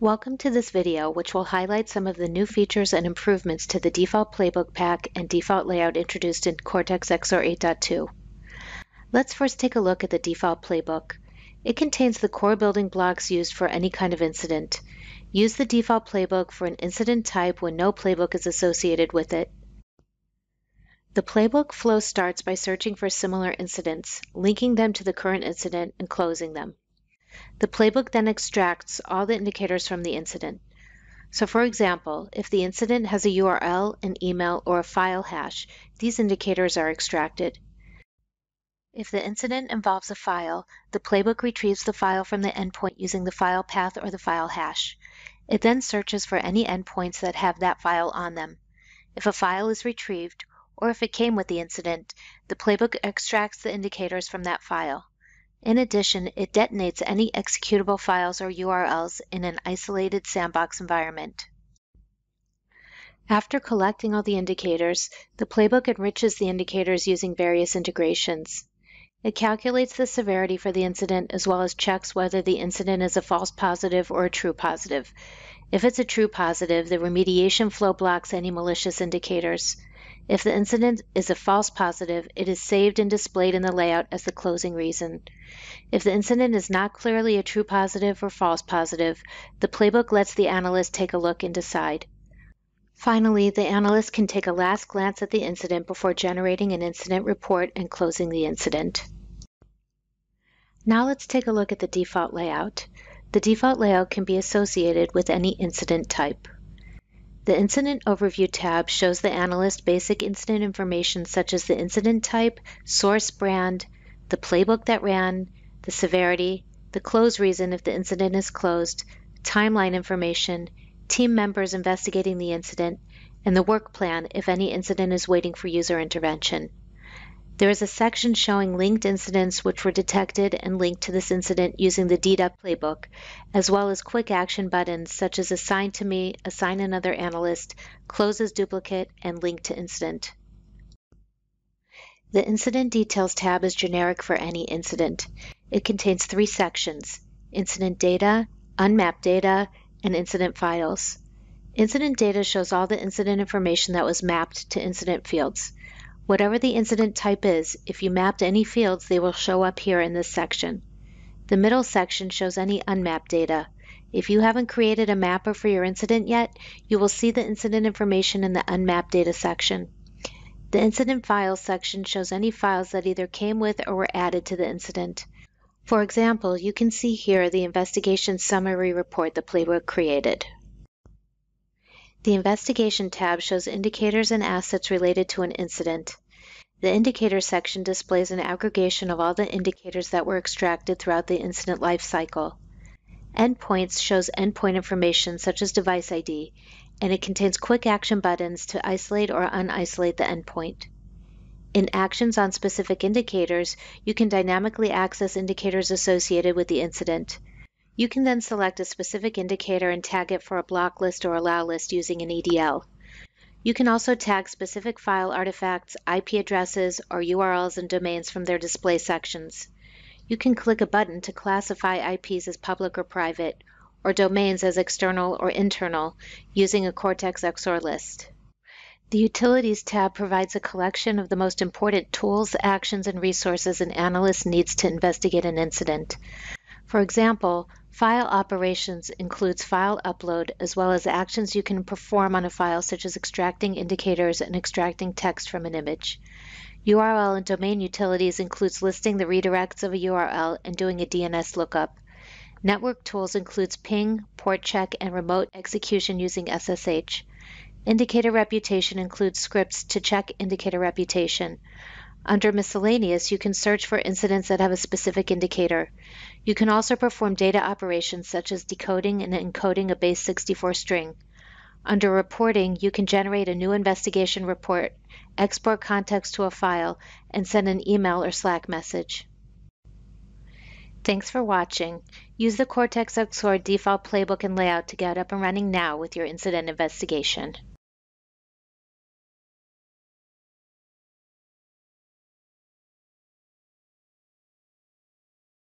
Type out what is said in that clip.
Welcome to this video, which will highlight some of the new features and improvements to the default playbook pack and default layout introduced in Cortex XSOAR 8.2. Let's first take a look at the default playbook. It contains the core building blocks used for any kind of incident. Use the default playbook for an incident type when no playbook is associated with it. The playbook flow starts by searching for similar incidents, linking them to the current incident, and closing them. The playbook then extracts all the indicators from the incident. So for example, if the incident has a URL, an email, or a file hash, these indicators are extracted. If the incident involves a file, the playbook retrieves the file from the endpoint using the file path or the file hash. It then searches for any endpoints that have that file on them. If a file is retrieved, or if it came with the incident, the playbook extracts the indicators from that file. In addition, it detonates any executable files or URLs in an isolated sandbox environment. After collecting all the indicators, the playbook enriches the indicators using various integrations. It calculates the severity for the incident as well as checks whether the incident is a false positive or a true positive. If it's a true positive, the remediation flow blocks any malicious indicators. If the incident is a false positive, it is saved and displayed in the layout as the closing reason. If the incident is not clearly a true positive or false positive, the playbook lets the analyst take a look and decide. Finally, the analyst can take a last glance at the incident before generating an incident report and closing the incident. Now let's take a look at the default layout. The default layout can be associated with any incident type. The Incident Overview tab shows the analyst basic incident information such as the incident type, source brand, the playbook that ran, the severity, the close reason if the incident is closed, timeline information, team members investigating the incident, and the work plan if any incident is waiting for user intervention. There is a section showing linked incidents which were detected and linked to this incident using the Dedup playbook, as well as quick action buttons such as Assign to Me, Assign Another Analyst, Close as Duplicate, and Link to Incident. The Incident Details tab is generic for any incident. It contains three sections, Incident Data, Unmapped Data, and Incident Files. Incident Data shows all the incident information that was mapped to incident fields. Whatever the incident type is, if you mapped any fields, they will show up here in this section. The middle section shows any unmapped data. If you haven't created a mapper for your incident yet, you will see the incident information in the unmapped data section. The incident files section shows any files that either came with or were added to the incident. For example, you can see here the investigation summary report the playbook created. The Investigation tab shows indicators and assets related to an incident. The Indicator section displays an aggregation of all the indicators that were extracted throughout the incident lifecycle. Endpoints shows endpoint information such as device ID, and it contains quick action buttons to isolate or unisolate the endpoint. In Actions on specific indicators, you can dynamically access indicators associated with the incident. You can then select a specific indicator and tag it for a block list or allow list using an EDL. You can also tag specific file artifacts, IP addresses, or URLs and domains from their display sections. You can click a button to classify IPs as public or private, or domains as external or internal, using a Cortex XSOAR list. The Utilities tab provides a collection of the most important tools, actions, and resources an analyst needs to investigate an incident. For example, file operations includes file upload as well as actions you can perform on a file such as extracting indicators and extracting text from an image. URL and domain utilities includes listing the redirects of a URL and doing a DNS lookup. Network tools includes ping, port check, and remote execution using SSH. Indicator reputation includes scripts to check indicator reputation. Under Miscellaneous, you can search for incidents that have a specific indicator. You can also perform data operations such as decoding and encoding a base 64 string. Under Reporting, you can generate a new investigation report, export context to a file, and send an email or Slack message. Thanks for watching. Use the Cortex XSOAR default playbook and layout to get up and running now with your incident investigation.